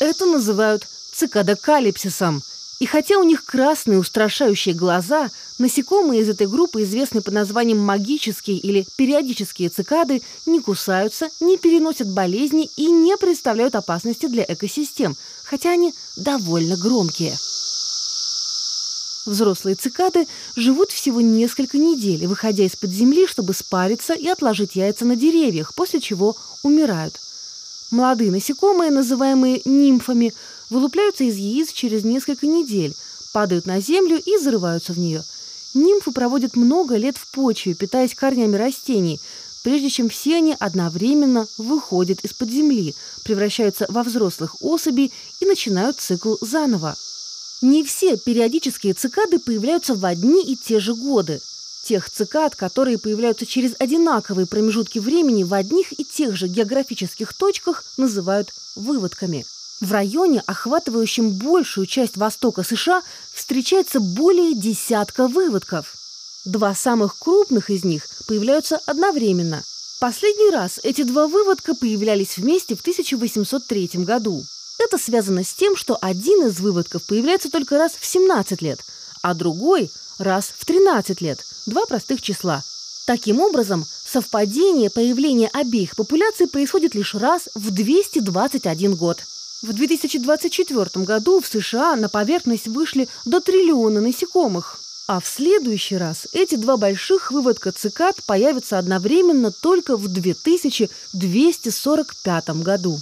Это называют цикадокалипсисом. И хотя у них красные устрашающие глаза, насекомые из этой группы, известные под названием магические или периодические цикады, не кусаются, не переносят болезни и не представляют опасности для экосистем, хотя они довольно громкие. Взрослые цикады живут всего несколько недель, выходя из-под земли, чтобы спариться и отложить яйца на деревьях, после чего умирают. Молодые насекомые, называемые нимфами, вылупляются из яиц через несколько недель, падают на землю и зарываются в нее. Нимфы проводят много лет в почве, питаясь корнями растений, прежде чем все они одновременно выходят из-под земли, превращаются во взрослых особей и начинают цикл заново. Не все периодические цикады появляются в одни и те же годы. Тех цикад, которые появляются через одинаковые промежутки времени в одних и тех же географических точках, называют выводками. В районе, охватывающем большую часть востока США, встречается более десятка выводков. Два самых крупных из них появляются одновременно. Последний раз эти два выводка появлялись вместе в 1803 году. Это связано с тем, что один из выводков появляется только раз в 17 лет, а другой – раз в 13 лет. Два простых числа. Таким образом, совпадение появления обеих популяций происходит лишь раз в 221 год. В 2024 году в США на поверхность вышли до триллиона насекомых. А в следующий раз эти два больших выводка цикад появятся одновременно только в 2245 году.